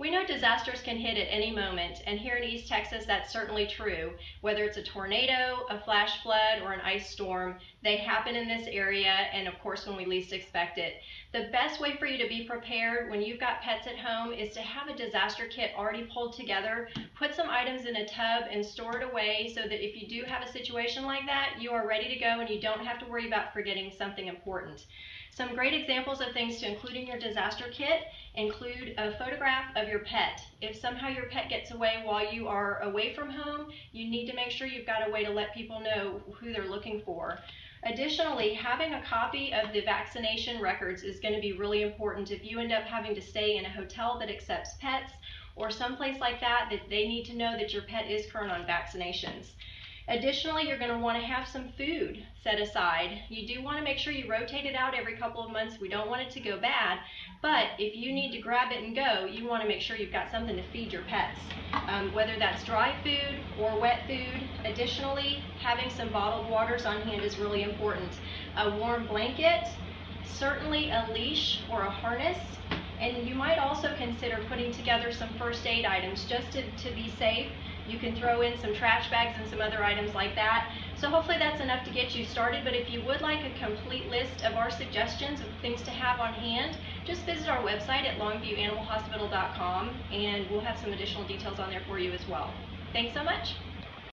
We know disasters can hit at any moment, and here in East Texas, that's certainly true. Whether it's a tornado, a flash flood, or an ice storm, they happen in this area, and of course, when we least expect it. The best way for you to be prepared when you've got pets at home is to have a disaster kit already pulled together. Put some items in a tub and store it away so that if you do have a situation like that, you are ready to go and you don't have to worry about forgetting something important. Some great examples of things to include in your disaster kit include a photograph of your pet. If somehow your pet gets away while you are away from home, you need to make sure you've got a way to let people know who they're looking for. Additionally, having a copy of the vaccination records is going to be really important if you end up having to stay in a hotel that accepts pets or someplace like that that they need to know that your pet is current on vaccinations. Additionally, you're going to want to have some food set aside. You do want to make sure you rotate it out every couple of months. We don't want it to go bad, but if you need to grab it and go, you want to make sure you've got something to feed your pets, um, whether that's dry food or wet food. Additionally, having some bottled waters on hand is really important. A warm blanket, certainly a leash or a harness, and you might also consider putting together some first aid items just to, to be safe. You can throw in some trash bags and some other items like that. So hopefully that's enough to get you started, but if you would like a complete list of our suggestions of things to have on hand, just visit our website at longviewanimalhospital.com and we'll have some additional details on there for you as well. Thanks so much.